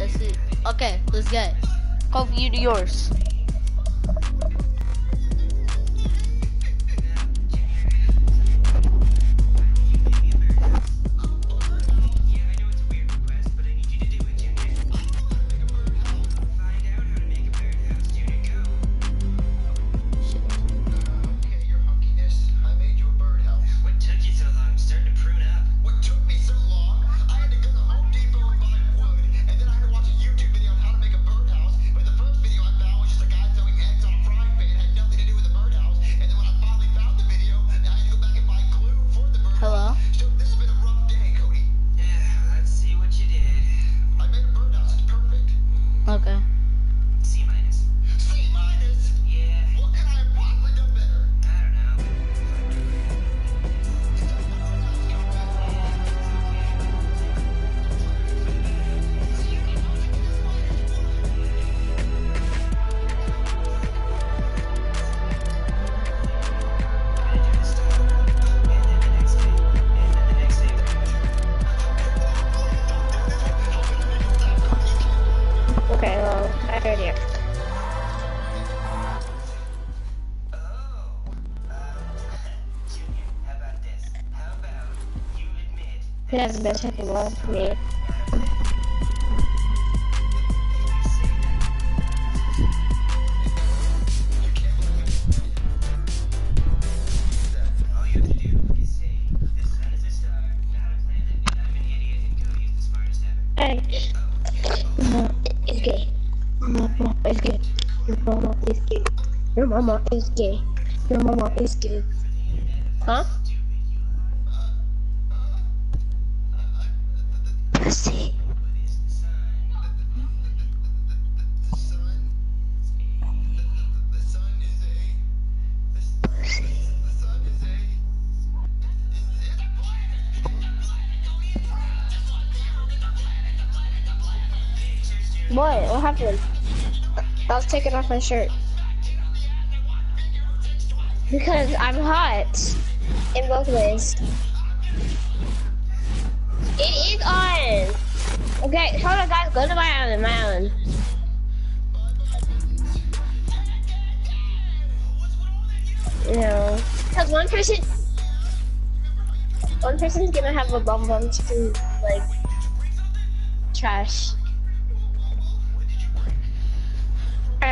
Let's see. Okay, let's get it. Of Duty yours. Gay. Your mama is gay. Your mama is gay. Your mama is gay. Huh? Taking off my shirt. Because I'm hot. In both ways. It is on. Okay, hold on guys, go to my island, my island. No. Because one person one person's gonna have a bum bum chicken like trash.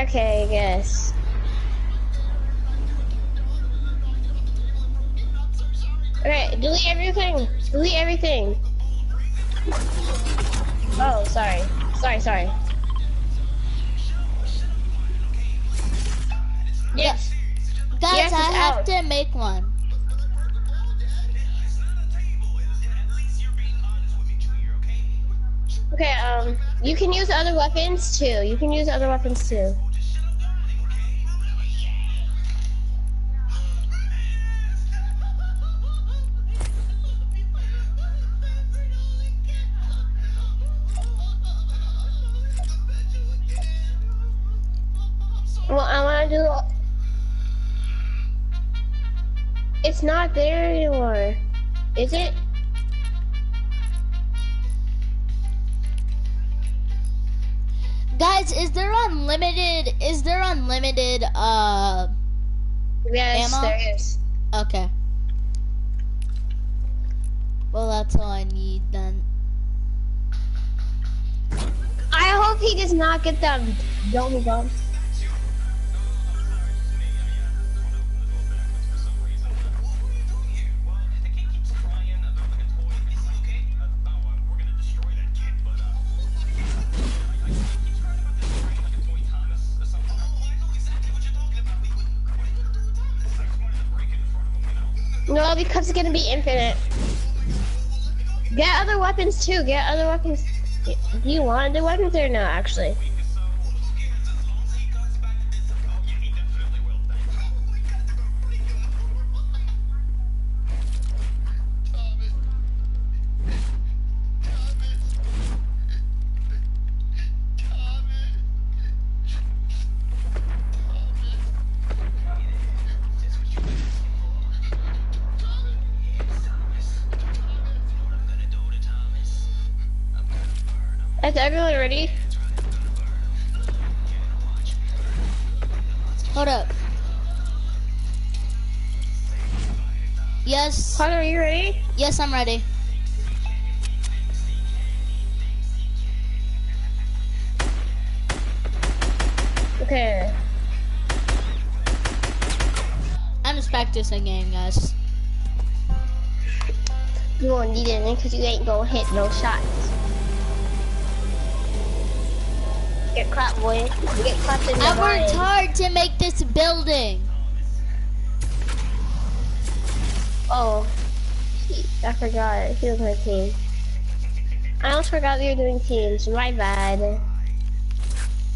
Okay, I guess. Okay, delete everything. Delete everything. Oh, sorry. Sorry, sorry. Yes. Guys, Yes, I have out. to make one. Okay, um, you can use other weapons too. You can use other weapons too. It's not there anymore, is it? Guys, is there unlimited? Is there unlimited? Uh, Yes, Ammo? there is. okay. Well, that's all I need then. I hope he does not get them dome bumps. Because it's gonna be infinite. Get other weapons too. Get other weapons. Do you want the weapons or no? Actually. Is everyone ready? Hold up. Yes. Connor, are you ready? Yes, I'm ready. Okay. I'm just practicing game, guys. You won't need it because you ain't gonna hit no shots. Get clapped, boy. You get clapped in the I worked hard to make this building. Oh, I forgot. He was my team. I almost forgot we were doing teams. My bad.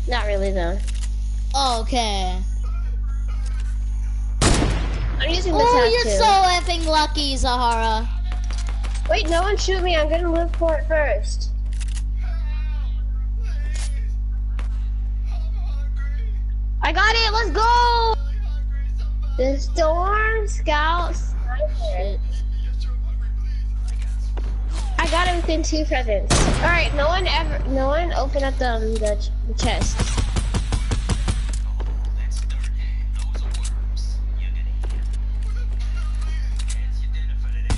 Not really though. Okay. I'm using the Oh, you're so effing lucky, Zahara. Wait, no one shoot me. I'm gonna live for it first. I got it. Let's go. The storm scout sniper. I got it within two seconds. All right, no one ever, no one open up the um, the, ch- the chest. Let's start. Those worms. You're gonna hear. Hands your dinner for the day.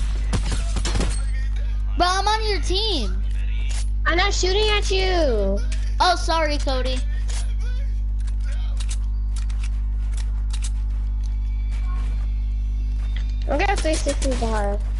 Bro, I'm on your team. I'm not shooting at you. Oh, sorry, Cody. I'm gonna 360 bar. God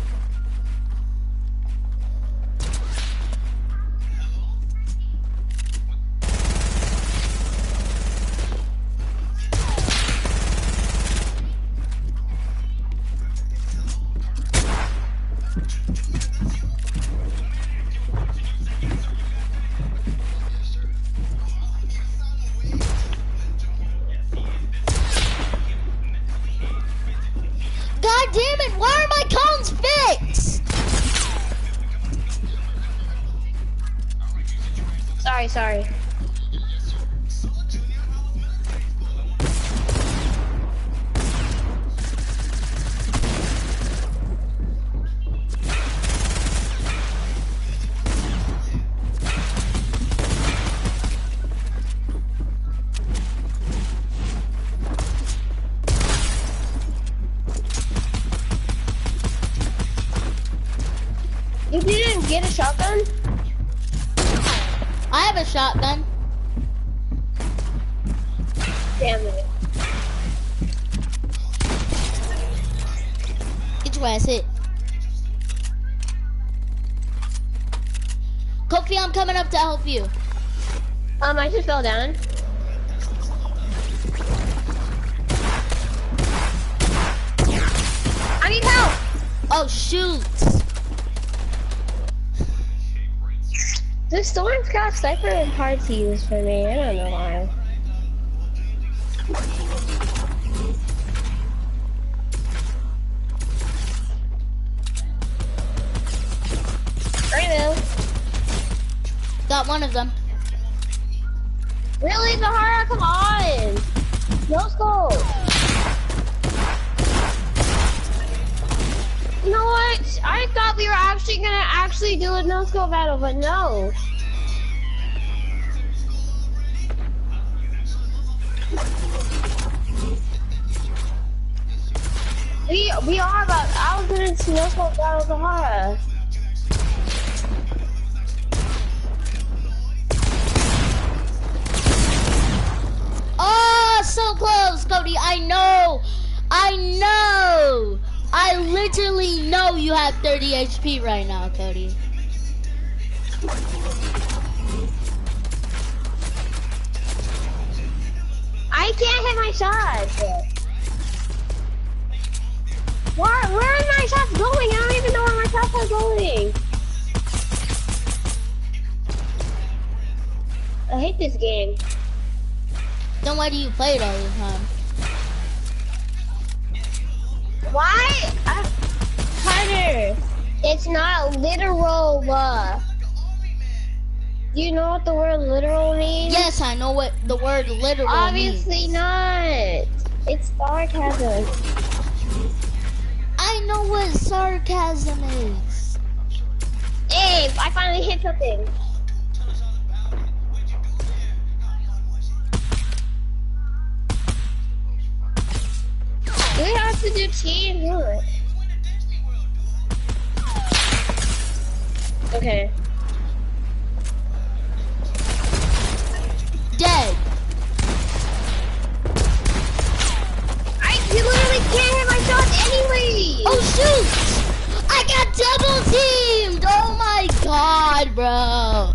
you. Um, I just fell down. I need help! Oh, shoot. The Storm Scout Sniper and hard to use for me. I don't know why. Got one of them. Really, Zahara? Come on! No scope! You know what? I thought we were actually gonna actually do a no scope battle, but no. We we are about. I was gonna no scope battle Zahara. So close, Cody. I know. I know. I literally know you have 30 HP right now, Cody. I can't hit my shot. Where, where are my shots going? I don't even know where my shots are going. I hate this game. Then why do you play it all the time? Why? I, Carter, it's not literal. Uh, do you know what the word literal means? Yes, I know what the word literal Obviously means. not. It's sarcasm. I know what sarcasm is. Hey, I finally hit something. To do team. Okay. Dead. I literally can't hit my shots anyway. Oh shoot! I got double teamed! Oh my god, bro.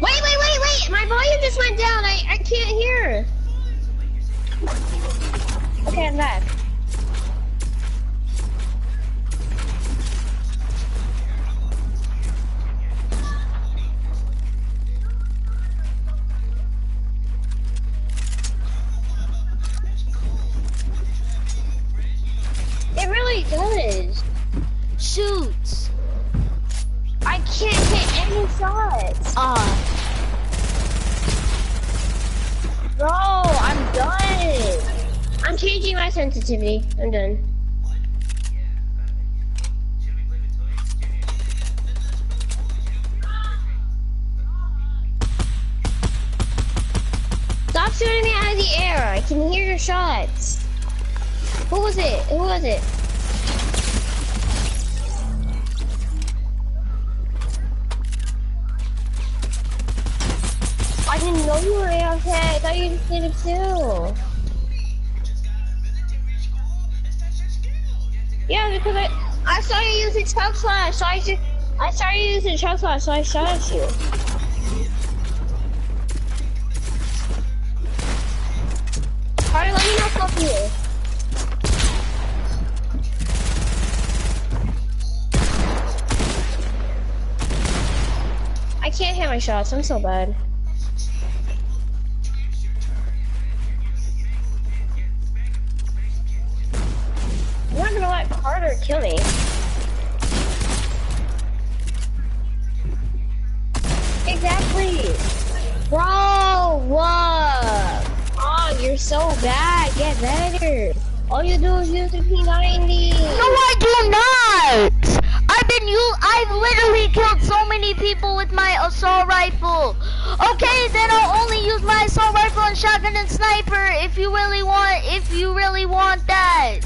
Wait, wait, wait, wait! My volume just went down. I I can't hear. Okay, back. It really does. Shoot. I can't hit any shots. Ah, Bro, I'm done. I'm changing my sensitivity. I'm done. Stop shooting me out of the air. I can hear your shots. Who was it? Who was it? I didn't know you were AFK. I thought you just did it too. Yeah, because I I saw you using Chug Splash, so I should I saw you using Chug Splash, so I shot at you. Alright, let me know if you. I can't hit my shots. I'm so bad. All you do is use the P90. no, I do not. I've been you. I've literally killed so many people with my assault rifle. Okay, then I'll only use my assault rifle and shotgun and sniper if you really want. If you really want that.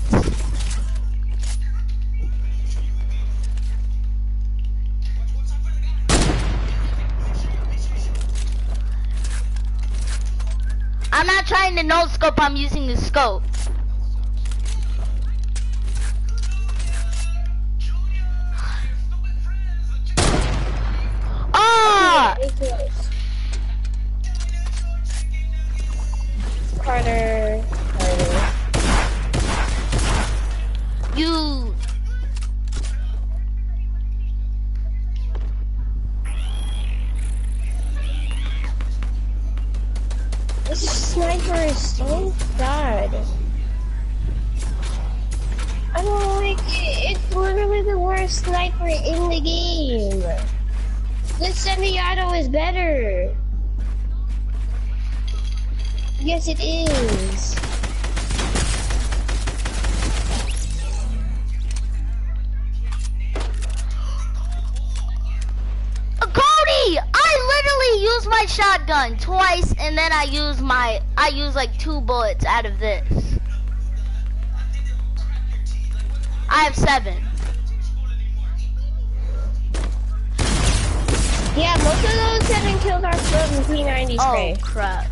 I'm not trying to no scope. I'm using the scope. Like two bullets out of this. I have seven. Yeah, most of those seven kills are from P90 Oh spray. crap!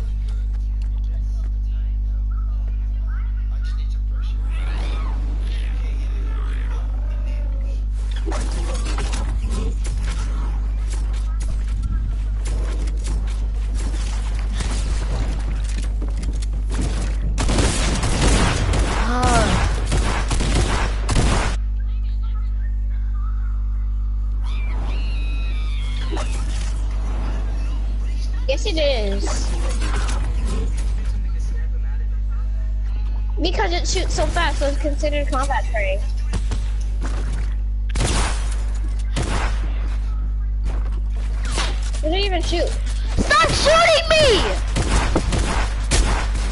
I Shoots so fast, so it's considered combat training. It didn't even shoot. Stop shooting me!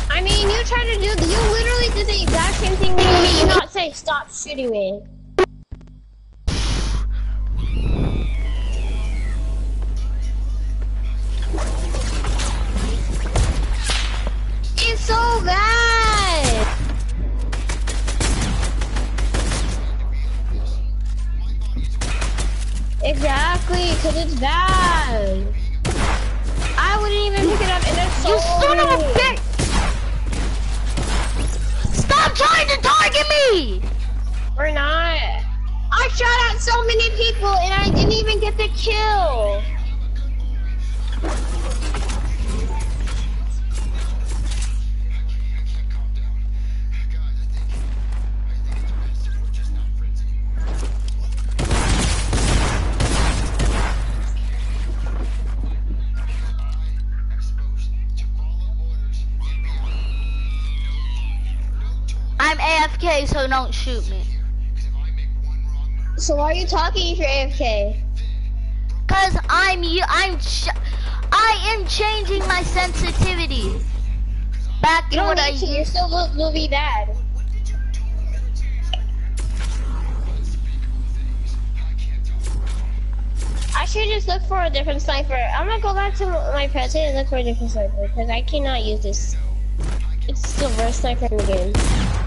I mean, you tried to do, you literally did the exact same thing to me. You not say stop shooting me. Because it's bad. I wouldn't even pick it up, and it's so You son of a bitch! Stop trying to target me! We're not. I shot at so many people, and I didn't even get the kill. AFK, so don't shoot me. Because if I make one wrong move, So why are you talking if you're AFK? Cause I'm you. I'm. Ch- I am changing my sensitivity. Back You to what I to. You're still be bad. I should just look for a different sniper. I'm gonna go back to my present and look for a different sniper because I cannot use this. It's the worst sniper in the game.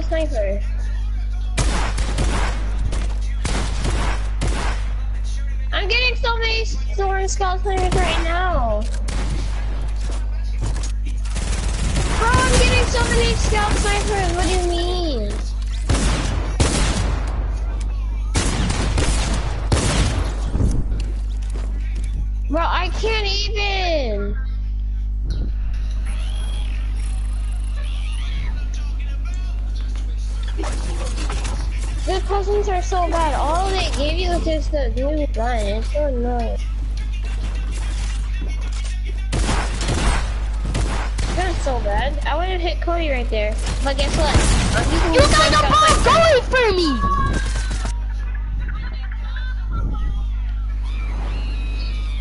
a sniper. I'm getting so many storm scout snipers you was just the blue gun. It's so annoying. That's so bad. I would have hit Cody right there. But guess what? I'm You the guys same are going for me.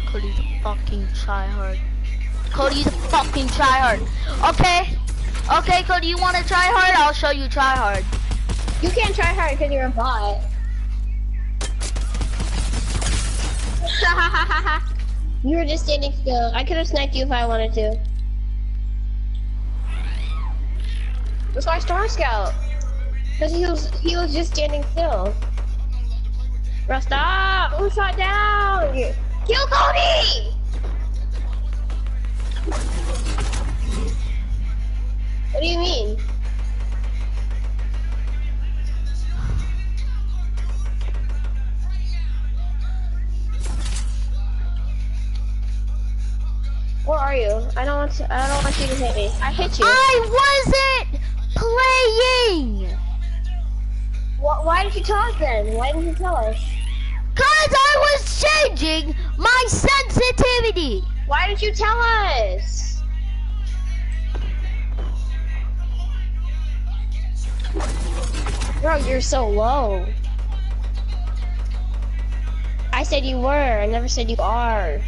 Cody's a fucking tryhard. Cody's a fucking tryhard. Okay. Okay, Cody, you want to try hard? I'll show you try hard. You can't try hard because you're a bot. you were just standing still. I could have sniped you if I wanted to. That's why Star Scout. Because he was he was just standing still. Bro, stop! Who shot down? Kill Cody! What do you mean? Where are you? I don't want to, I don't want you to hit me. I hit you. I wasn't playing. Wh- why did you tell us then? Why didn't you tell us? Cause I was changing my sensitivity. Why didn't you tell us? Bro, you're so low. I said you were. I never said you are.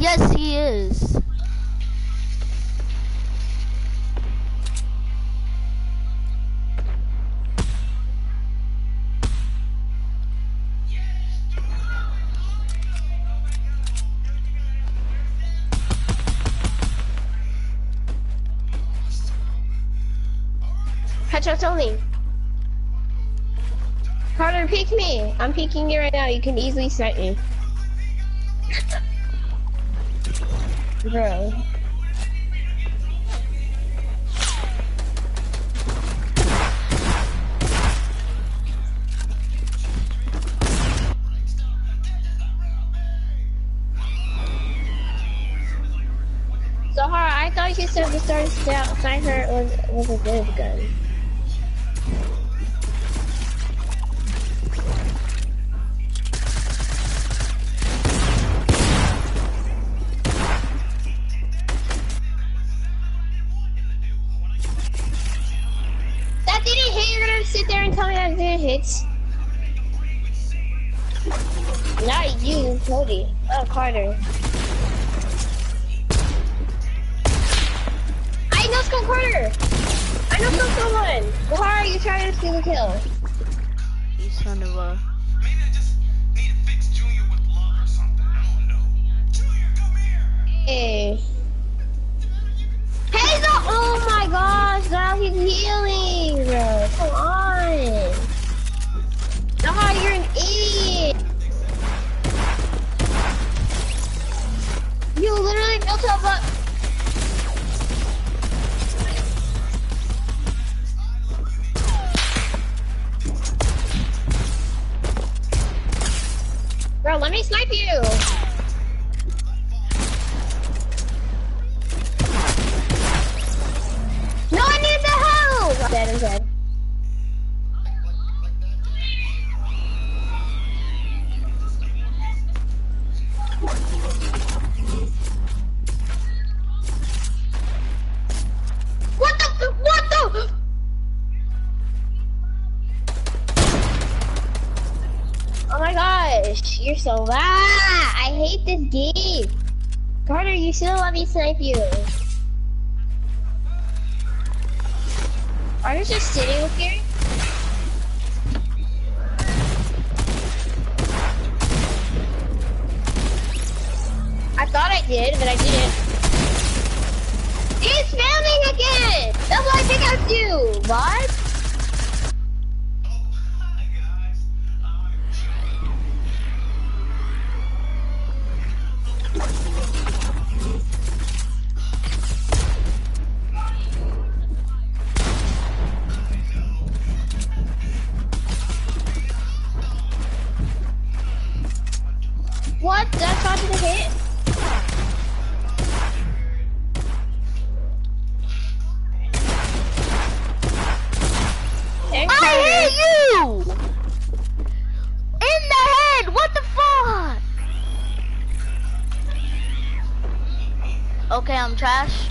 Yes, he is. Headshots only. Carter, peek me. I'm peeking you right now. You can easily snipe me. Bro. Zahara, I thought you said the Star Sniper was, was a good gun. Hits. Not you, Cody. Oh, Carter. I know scope Carter. I know scope someone. Why are you trying to steal a kill? You son of a. Maybe I just need to fix Junior with love or something. I don't know. Junior, come here. Hey. Hey, no! Oh my gosh, now he's healing. Come on. Built up a. Bro, let me snipe you. You still let me snipe you. Are you just sitting here? I thought I did, but I didn't. The hit? There's I hit you! In the head! What the fuck? Okay, I'm trash.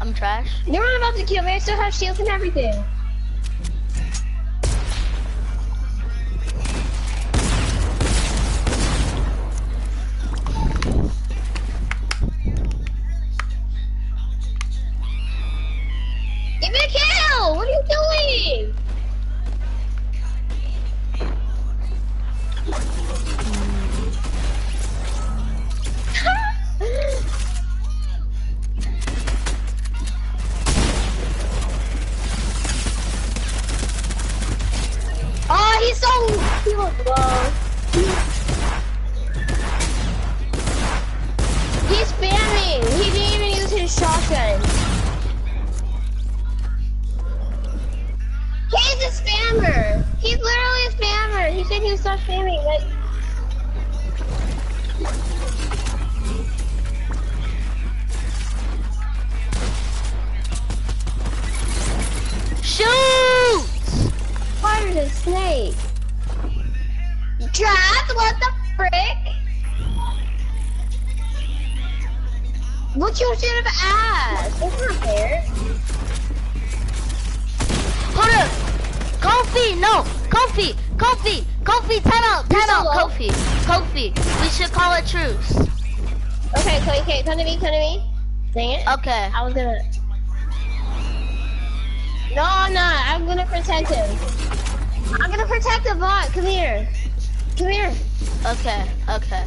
I'm trash. You're not about to kill me. I still have shields and everything. I was gonna. No, I'm not. I'm gonna protect him. I'm gonna protect the bot. Come here. Come here. Okay. Okay.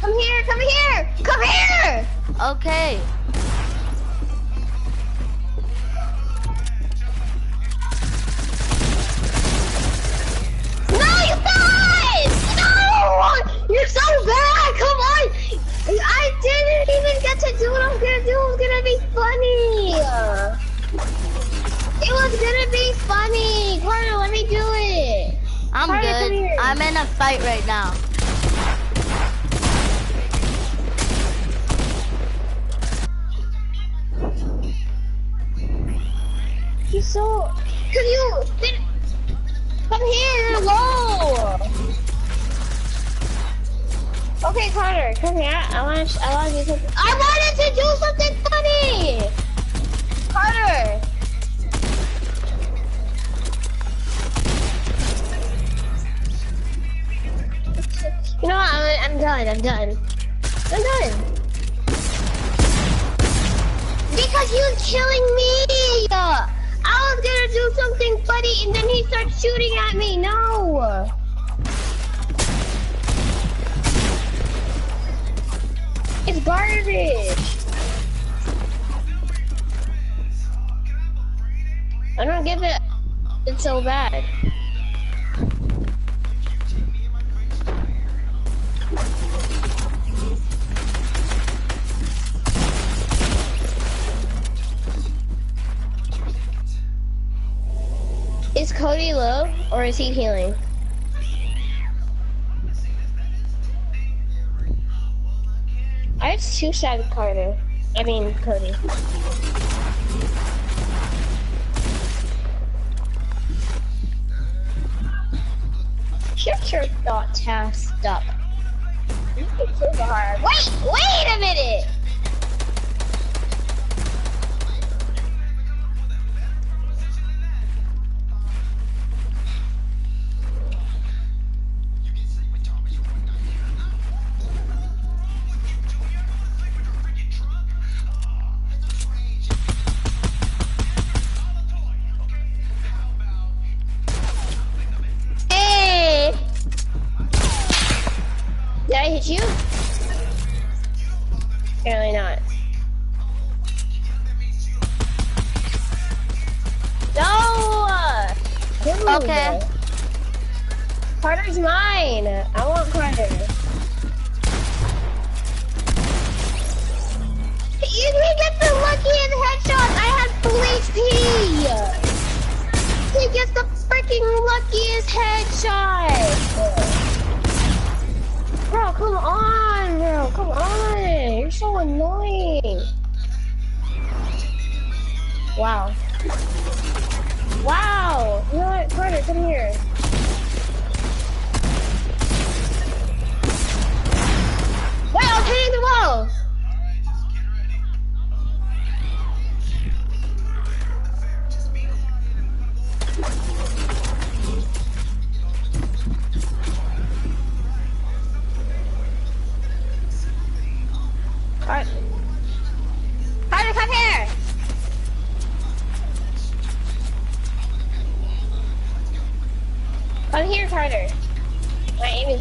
Come here. Come here. Come here. Okay. Okay, Connor, come here. I want I want to do something. I wanted to do something funny. Connor. You know what? I'm, I'm done. I'm done. I'm done. Because he was killing me. I was gonna do something funny, and then he starts shooting at me. No. It's garbage. I don't give it. It's so bad. Is Cody low or is he healing? I have two shot Carter. I mean Cody. Shut your thought task up. You can kill the. Wait, wait a minute!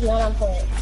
Not on point.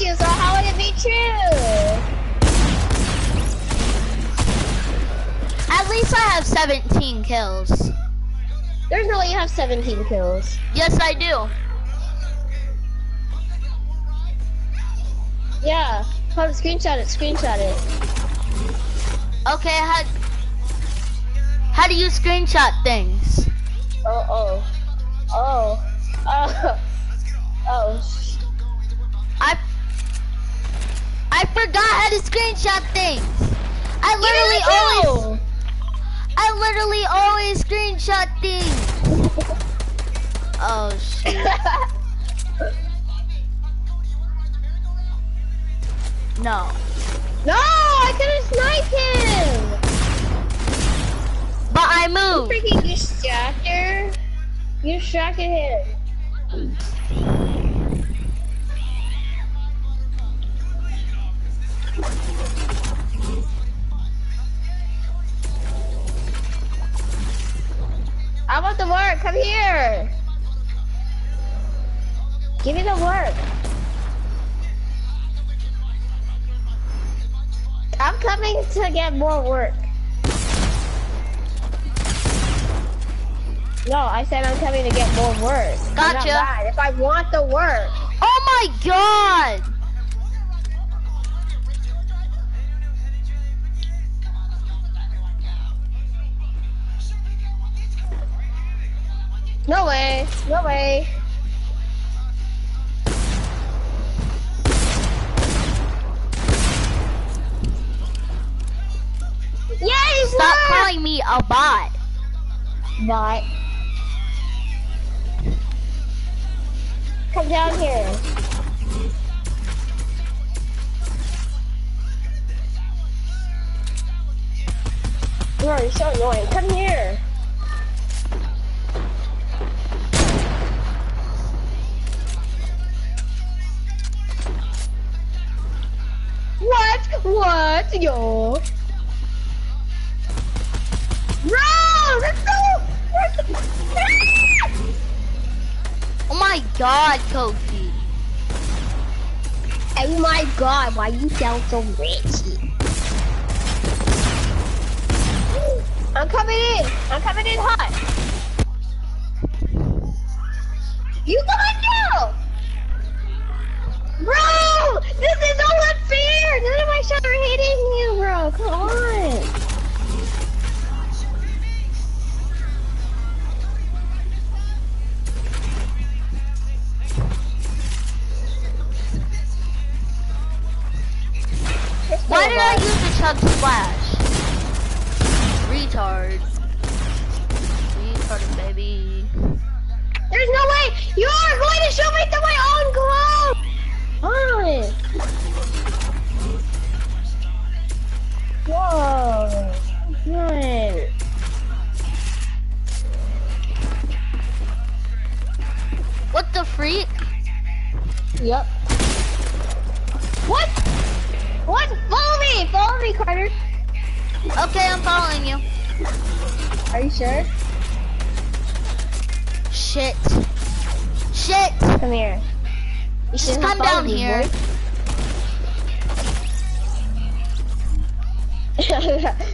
You, so how would it be true? At least I have 17 kills. There's no way you have 17 kills. Yes, I do. Yeah. Hold on, screenshot it, screenshot it. Okay, how how do you screenshot things? Oh. Oh. Oh. Oh. Forgot how to screenshot things. I literally always I literally always screenshot things. Oh shit. No. no, I couldn't snipe him. But I moved. Freaking distractor. You distracted him. I want the work. Come here. Give me the work. I'm coming to get more work. No, I said I'm coming to get more work. Gotcha. If I want the work. Oh my god! No way. No way. Yay, Stop calling me a bot. Bot. Come down here. Bro, you're so annoying. Come here. What? What? Yo. Bro, that's so. That's Oh my god, Kofi. Oh my god, why you sound so rich? I'm coming in. I'm coming in hot. You got go! Bro! This is so unfair! None of my shots are hitting you, bro. Come on. Why did I use the chug splash? Retard. Retard, baby. There's no way you are going to shoot me through my own glove! Fine. Whoa. Fine. What the freak? Yep. What? What? Follow me! Follow me, Carter. Okay, I'm following you. Are you sure? Shit. Shit. Come here. You Just shouldn't come down me, here.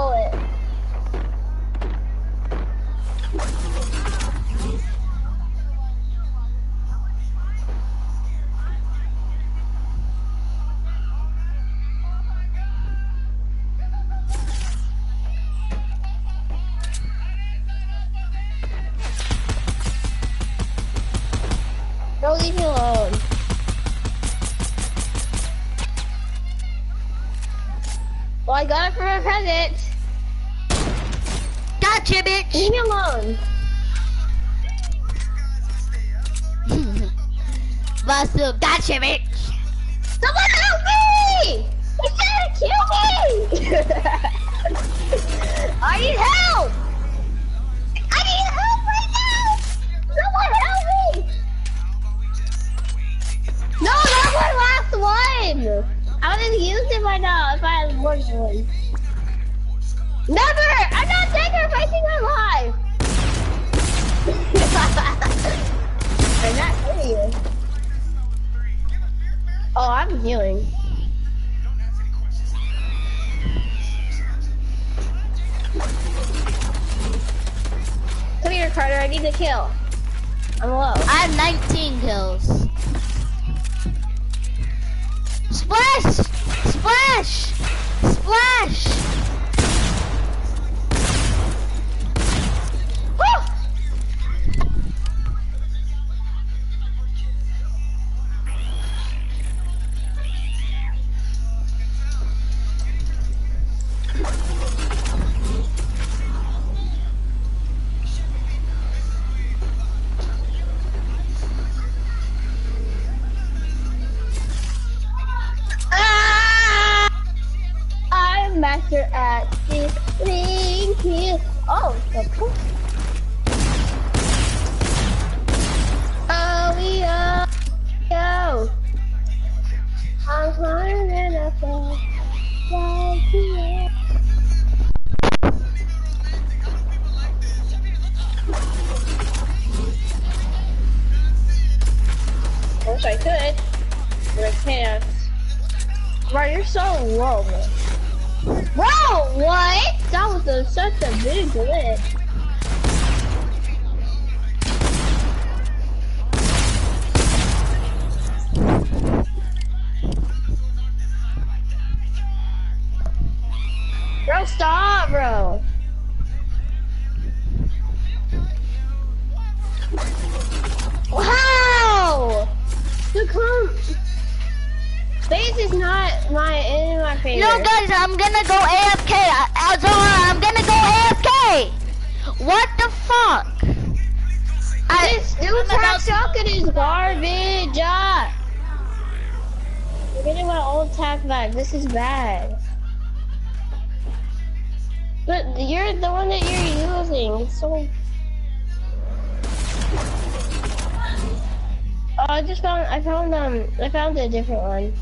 a different one,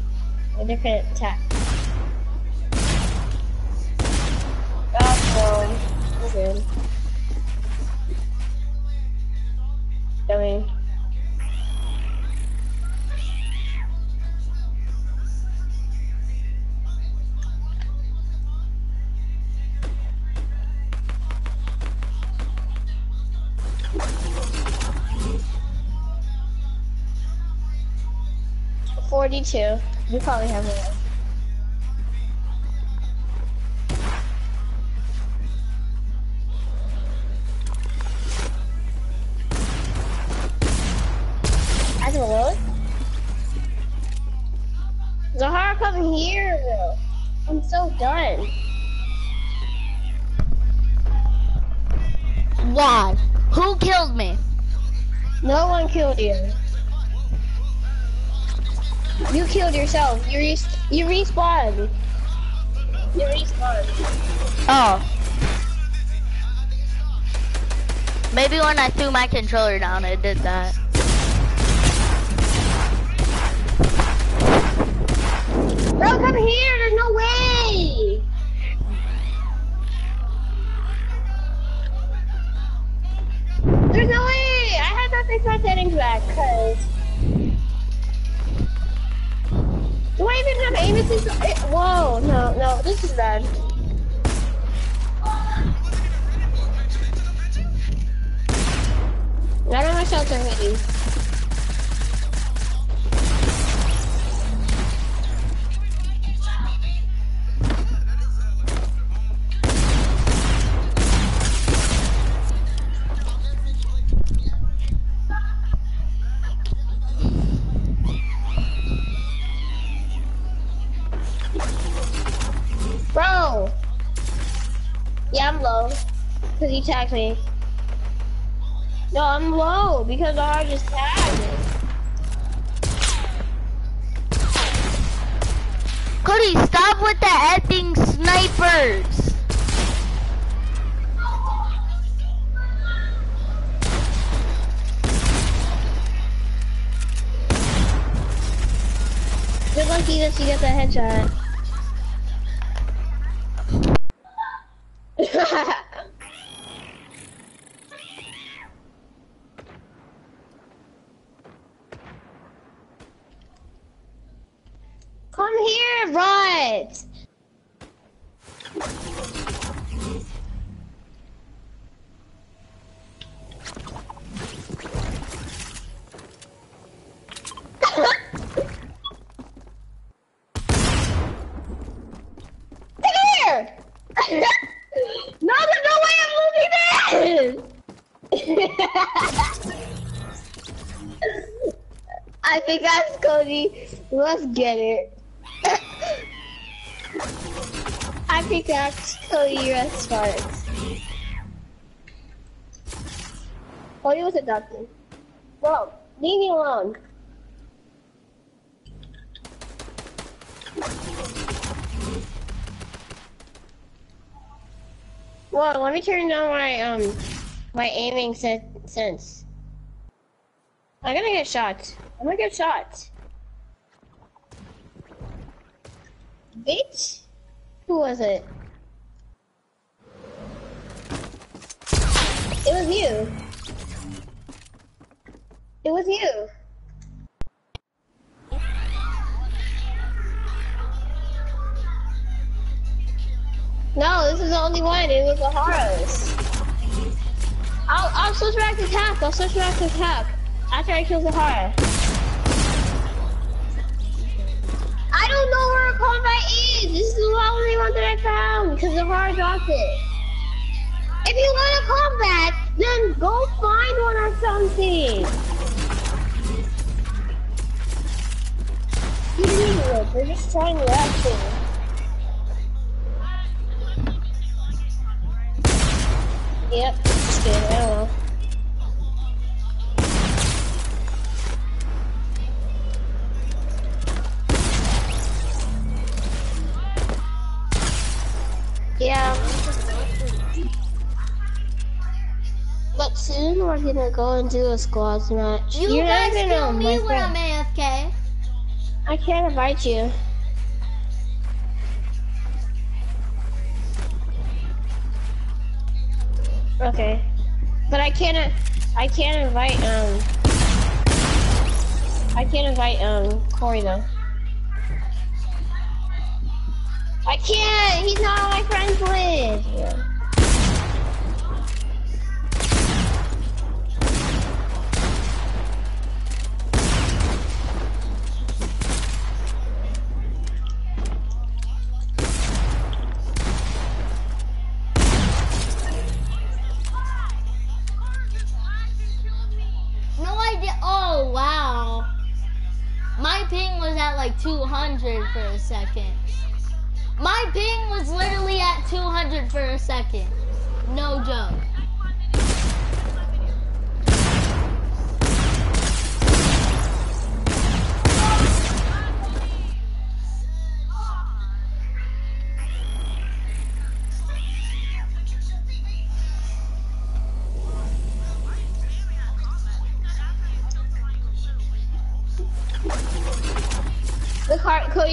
a different attack. me too. You probably have one. I can reload. Zahara, come here. I'm so done. Why? Who killed me? No one killed you. You killed yourself. You re you respawned. You respawned. Oh. Maybe when I threw my controller down, it did that. Bro, come here! There's no way! There's no way! I had to fix my settings back, cause... Do I even have aim assist? It, whoa, no, no, this is bad. Not on my shelter, maybe. He tagged me. No, I'm low because I just tagged me. Cody, stop with the effing snipers. You're lucky that you get that headshot. Come here, Rod. Come here! no, there's no way I'm losing this! I think that's Cody. Let's get it. I think that's Cody Restaurants. Cody was adopted. Bro, leave me alone. Whoa, let me turn down my um my aiming se- sense. I'm gonna get shot. I'm gonna get shot. Bitch? Who was it? It was you. It was you. No, this is the only one. It was the horrors. I'll, I'll switch back to attack. I'll switch back to attack after I kill the don't know where a combat is. This is the only one that I found because the horror dropped it. If you want a combat, then go find one or something. They're just trying to action. Yep, just kidding. I don't know. But soon we're gonna go and do a squads match. You You're guys not gonna kill know, me when friend. I'm AFK. I can't invite you. Okay. But I can't I can't invite um I can't invite um Corey though. I can't! He's not on my friends list! No second. My ping was literally at 200 for a second. No joke.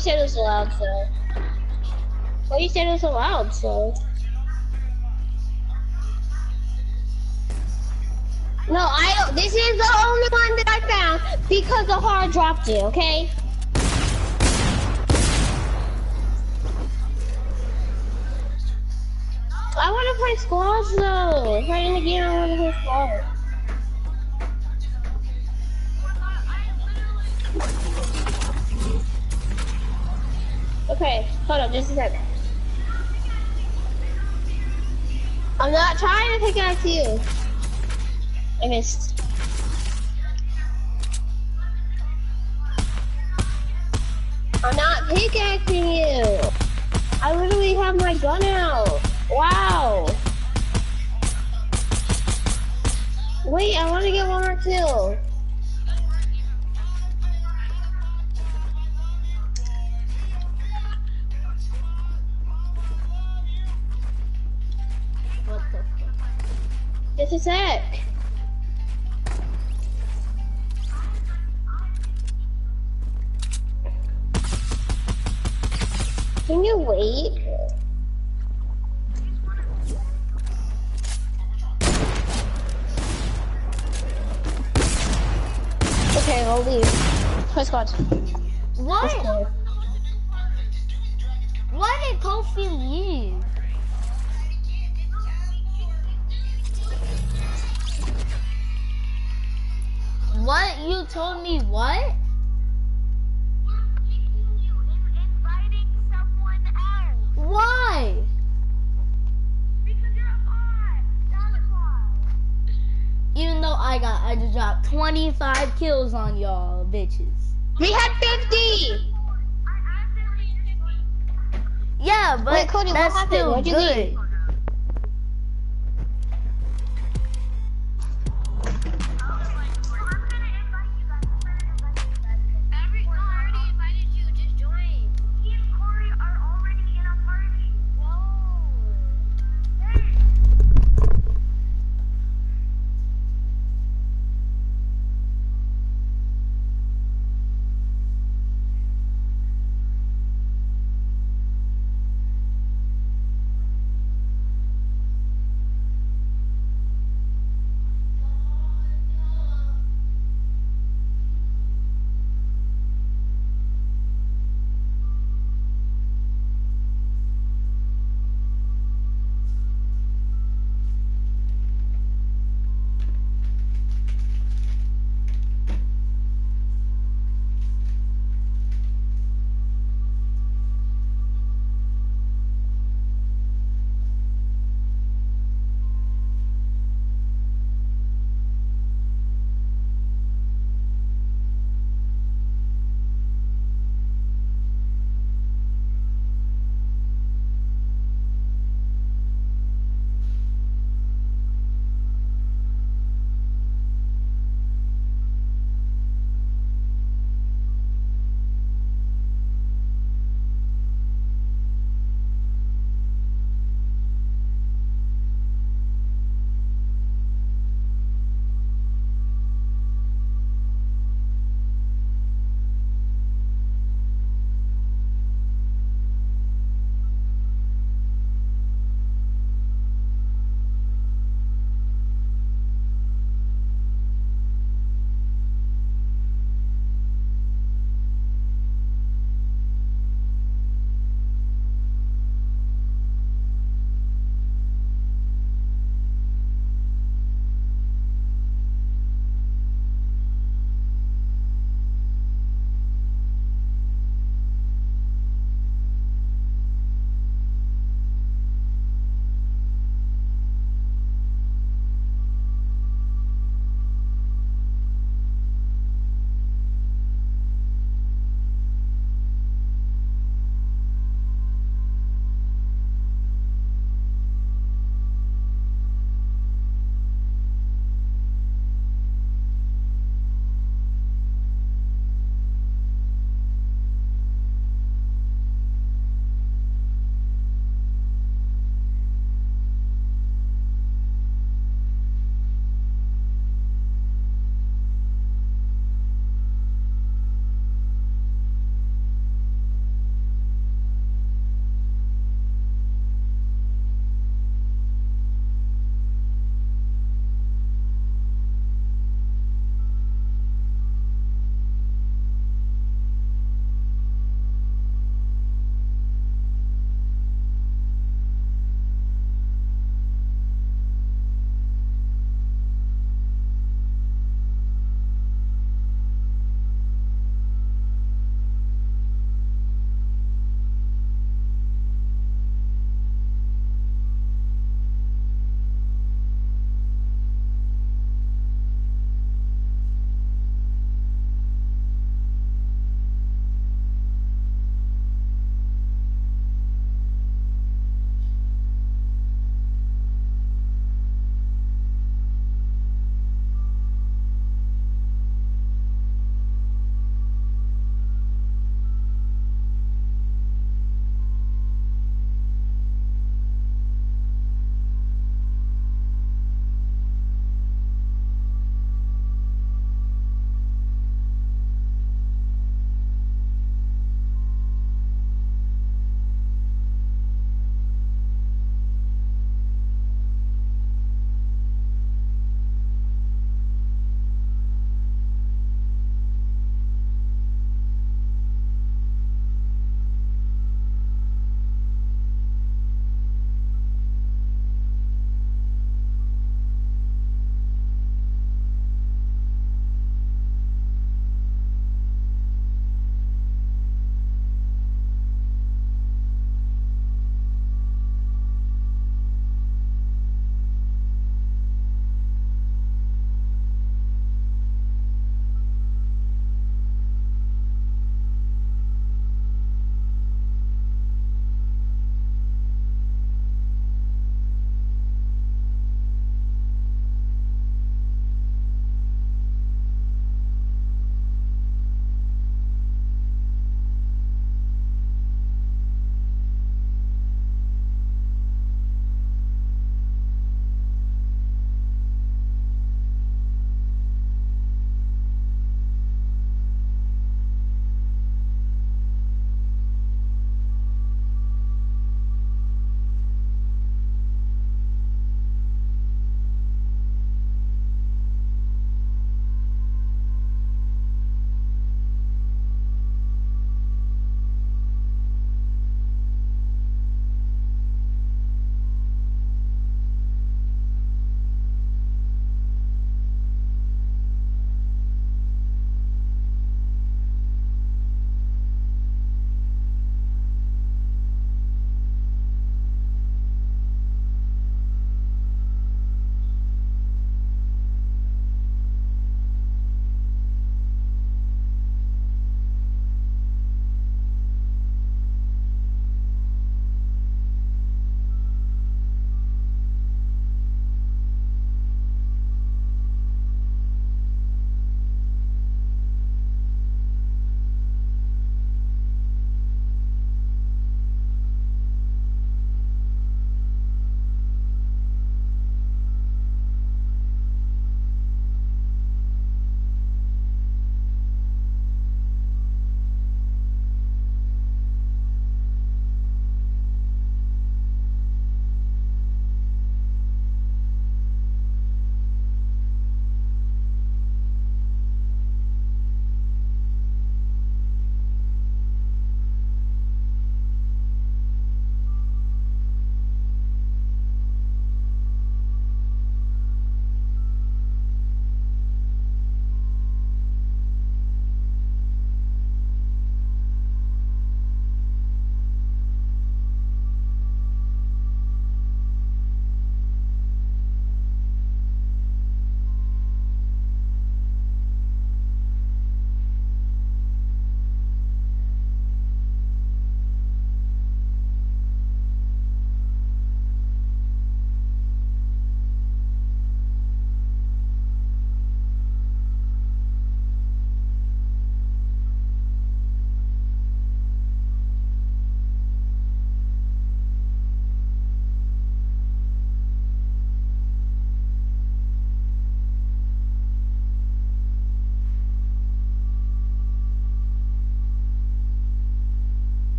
Cody said it was allowed, so. Cody said it was allowed, so. No, I don't. This is the only one that I found because the hard dropped it, okay? I want to play squads though. If I didn't get, I want to play squads. Okay, hold on just a second. I'm not trying to pickaxe you. I missed. I'm not pickaxing you. I literally have my gun out. Wow. Wait, I want to get one more kill. Just a sec. Can you wait? Okay, I'll leave. Hi, Scott. What? Why did Kofi leave? What? You told me what? Why? Even though I got, I just dropped 25 kills on y'all bitches. We had 50! Yeah, but Wait, Cody, that's still good.